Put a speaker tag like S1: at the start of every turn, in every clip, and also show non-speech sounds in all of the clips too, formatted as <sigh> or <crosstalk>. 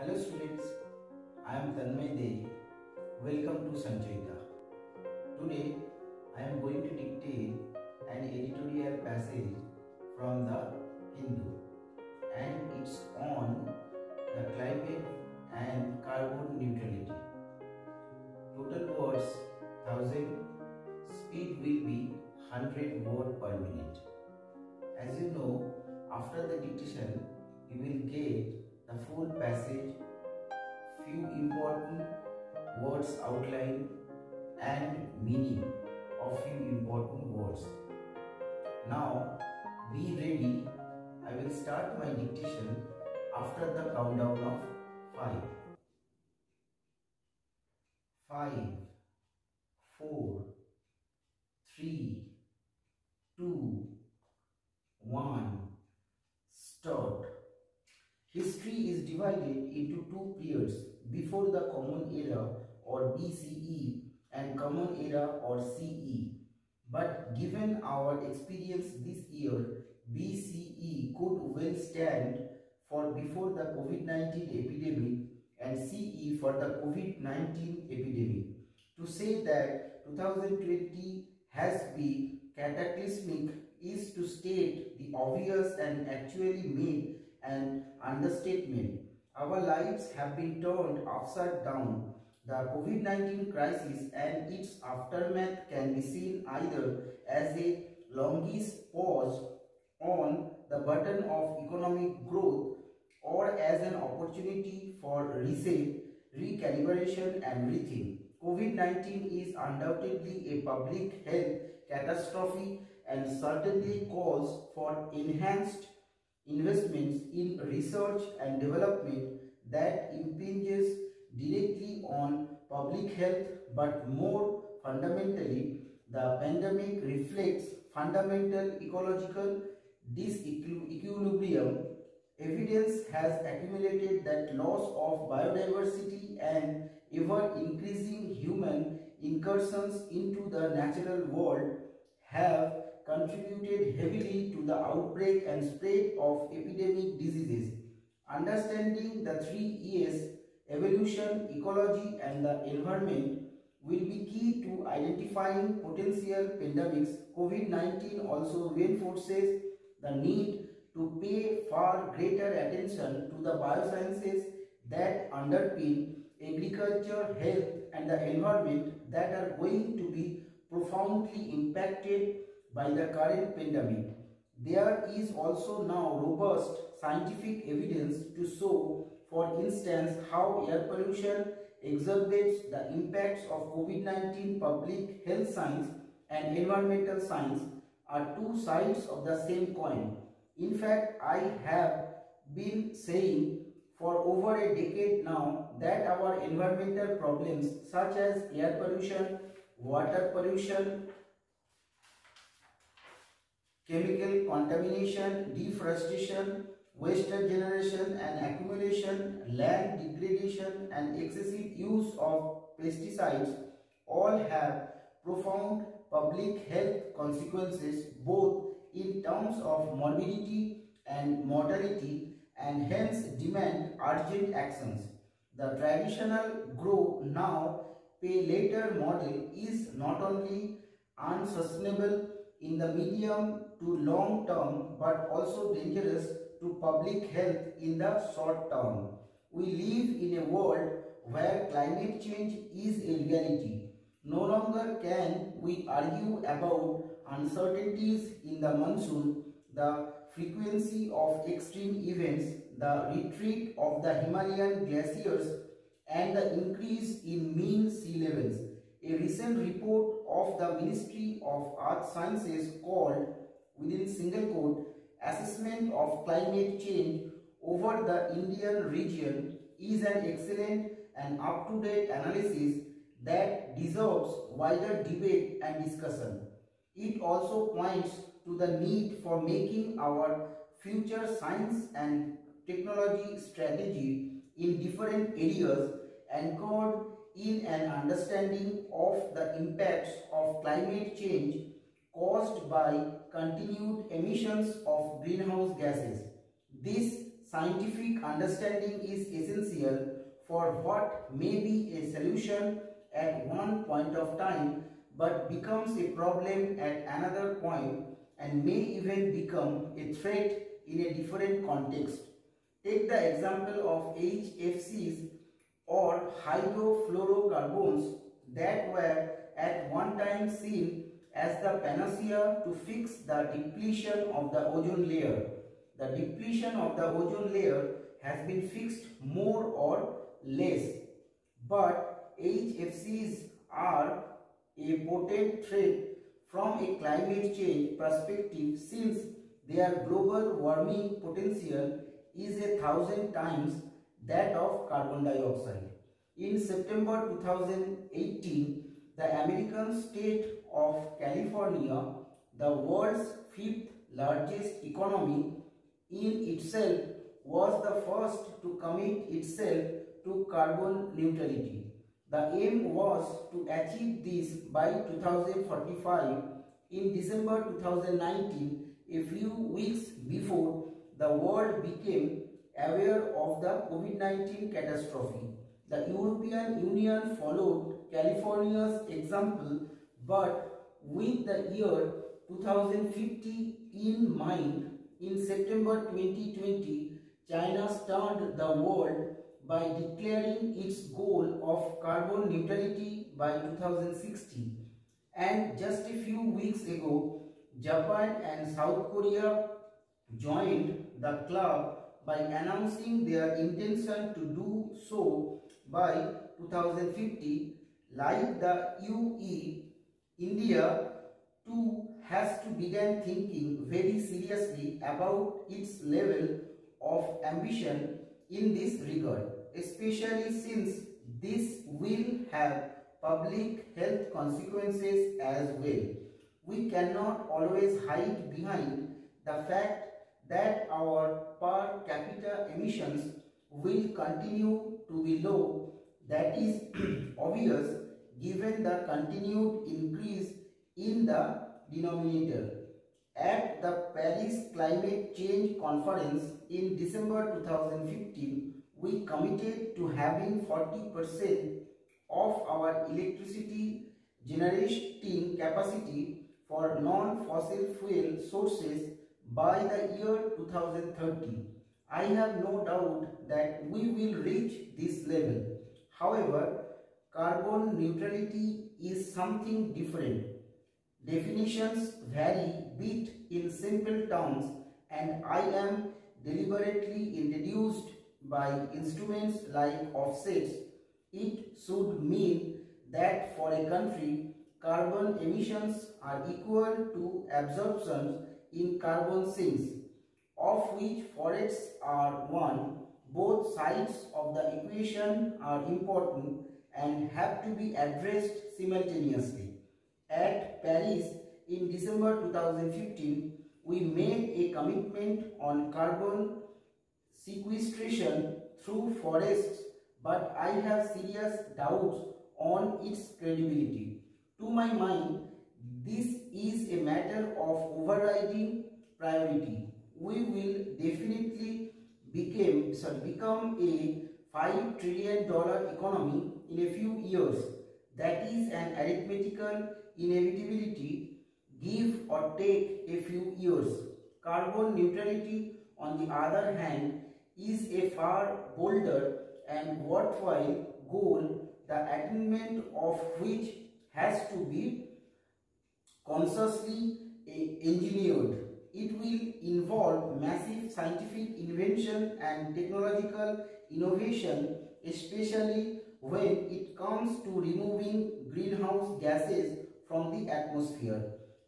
S1: Hello students, I am Tanmay Dey. Welcome to Sanchyeeta. Today I am going to dictate an editorial passage from the Hindu and it's on the climate and carbon neutrality. Total words 1000, speed will be 100 word per minute. As you know, after the dictation, you will get the full passage, few important words outline and meaning of few important words. Now be ready. I will start my dictation after the countdown of 5. 5 4 3 2 1 Start History is divided into two periods before the Common Era or BCE and Common Era or CE. But given our experience this year, BCE could well stand for before the COVID-19 epidemic and CE for the COVID-19 epidemic. To say that 2020 has been cataclysmic is to state the obvious and actually made an understatement. Our lives have been turned upside down. The COVID-19 crisis and its aftermath can be seen either as a longest pause on the button of economic growth or as an opportunity for reset, recalibration and rethink. COVID-19 is undoubtedly a public health catastrophe and certainly calls for enhanced investments in research and development that impinges directly on public health but more fundamentally the pandemic reflects fundamental ecological disequilibrium. Evidence has accumulated that loss of biodiversity and ever increasing human incursions into the natural world have contributed heavily to the outbreak and spread of epidemic diseases. Understanding the three E's, evolution, ecology and the environment will be key to identifying potential pandemics. COVID-19 also reinforces the need to pay far greater attention to the biosciences that underpin agriculture, health and the environment that are going to be profoundly impacted by the current pandemic. There is also now robust scientific evidence to show, for instance, how air pollution exacerbates the impacts of COVID-19 public health science and environmental science are two sides of the same coin. In fact, I have been saying for over a decade now that our environmental problems such as air pollution, water pollution, chemical contamination, deforestation, waste generation and accumulation, land degradation and excessive use of pesticides all have profound public health consequences both in terms of morbidity and mortality and hence demand urgent actions. The traditional grow now pay later model is not only unsustainable in the medium to long term but also dangerous to public health in the short term. We live in a world where climate change is a reality. No longer can we argue about uncertainties in the monsoon, the frequency of extreme events, the retreat of the Himalayan glaciers and the increase in mean sea levels. A recent report of the Ministry of Earth Sciences called within single quote assessment of climate change over the Indian region is an excellent and up-to-date analysis that deserves wider debate and discussion. It also points to the need for making our future science and technology strategy in different areas anchored in an understanding of the impacts of climate change caused by continued emissions of greenhouse gases. This scientific understanding is essential for what may be a solution at one point of time but becomes a problem at another point and may even become a threat in a different context. Take the example of HFCs or hydrofluorocarbons that were at one time seen as the panacea to fix the depletion of the ozone layer. The depletion of the ozone layer has been fixed more or less, but HFCs are a potent threat from a climate change perspective since their global warming potential is a thousand times that of carbon dioxide. In September 2018, the American state of California, the world's fifth largest economy in itself, was the first to commit itself to carbon neutrality. The aim was to achieve this by 2045. In December 2019, a few weeks before the world became aware of the COVID-19 catastrophe. The European Union followed California's example but with the year 2050 in mind, in September 2020, China stunned the world by declaring its goal of carbon neutrality by 2060. And just a few weeks ago, Japan and South Korea joined the club by announcing their intention to do so by 2050 like the UE India too has to begin thinking very seriously about its level of ambition in this regard especially since this will have public health consequences as well. We cannot always hide behind the fact that our per capita emissions will continue to be low. That is <clears throat> obvious given the continued increase in the denominator. At the Paris Climate Change Conference in December 2015, we committed to having 40% of our electricity generating capacity for non-fossil fuel sources by the year 2030. I have no doubt that we will reach this level. However, carbon neutrality is something different. Definitions vary bit in simple terms and I am deliberately introduced by instruments like offsets, it should mean that for a country, carbon emissions are equal to absorptions in carbon sinks, of which forests are one. Both sides of the equation are important and have to be addressed simultaneously. At Paris in December 2015, we made a commitment on carbon sequestration through forests but I have serious doubts on its credibility. To my mind, this is a matter of overriding priority. We will definitely become, become a $5 trillion economy in a few years. That is an arithmetical inevitability, give or take a few years. Carbon neutrality, on the other hand, is a far bolder and worthwhile goal, the attainment of which has to be consciously engineered. It will involve massive scientific invention and technological innovation, especially when it comes to removing greenhouse gases from the atmosphere.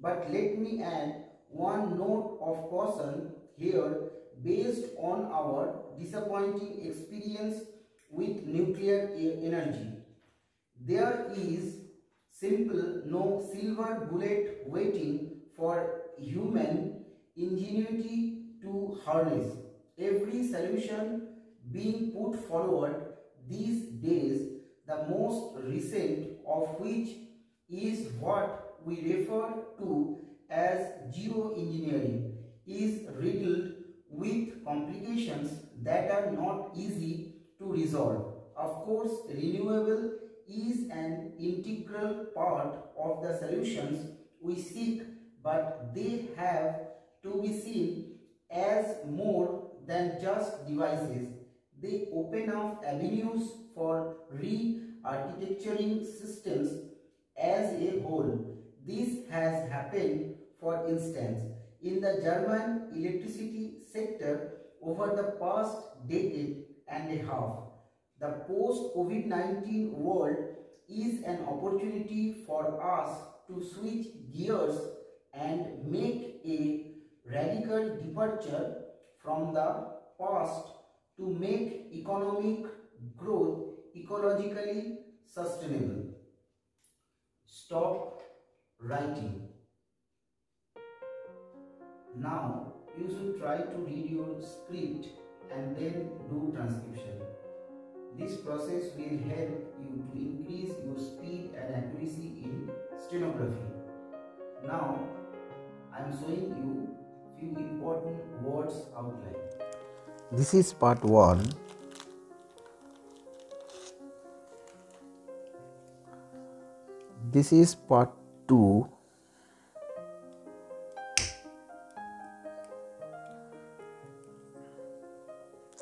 S1: But let me add one note of caution here based on our disappointing experience with nuclear energy. There is simple no silver bullet waiting for human ingenuity to harness. Every solution being put forward these days, the most recent of which is what we refer to as geoengineering, is riddled with complications that are not easy to resolve. Of course, renewable is an integral part of the solutions we seek, but they have to be seen as more than just devices. They open up avenues for re-architecturing systems as a whole. This has happened, for instance, in the German electricity sector over the past decade and a half. The post-COVID-19 world is an opportunity for us to switch gears and make a radical departure from the past to make economic growth ecologically sustainable. Stop writing. Now you should try to read your script and then do transcription. This process will help you to increase your speed and accuracy in stenography. Now I am showing you few important words outline.
S2: This is part 1. This is part 2.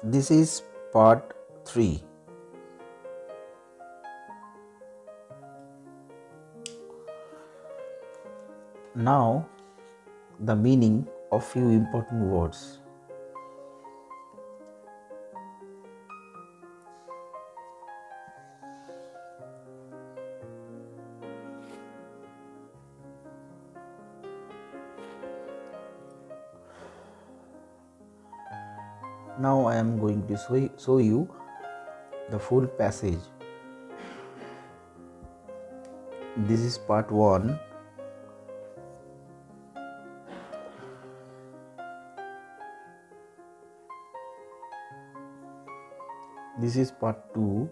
S2: This is part 3. Now the meaning of few important words. Now I am going to show, show you the full passage. This is part 1 this is part 2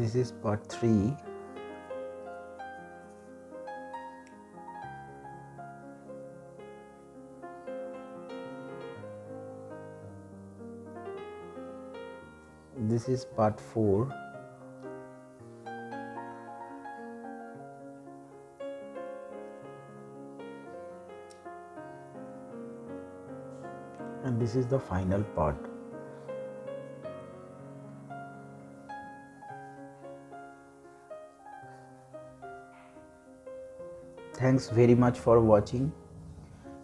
S2: this is part 3 this is part 4 and this is the final part. Thanks very much for watching.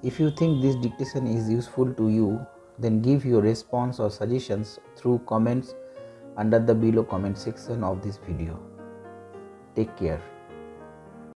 S2: If you think this dictation is useful to you then give your response or suggestions through comments under the below comment section of this video. Take care